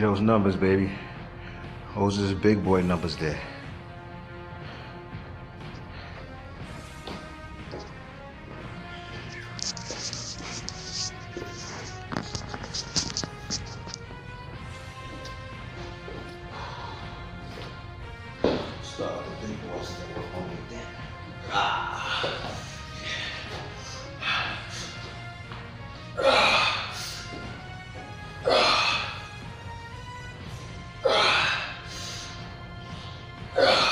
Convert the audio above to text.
those numbers, baby. Those is big boy numbers there. Start the big. Ah. Ugh.